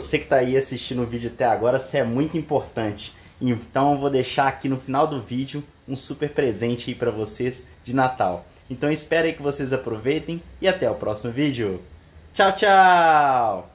você que está aí assistindo o vídeo até agora, você é muito importante. Então eu vou deixar aqui no final do vídeo um super presente aí para vocês de Natal. Então espero que vocês aproveitem e até o próximo vídeo. Tchau, tchau!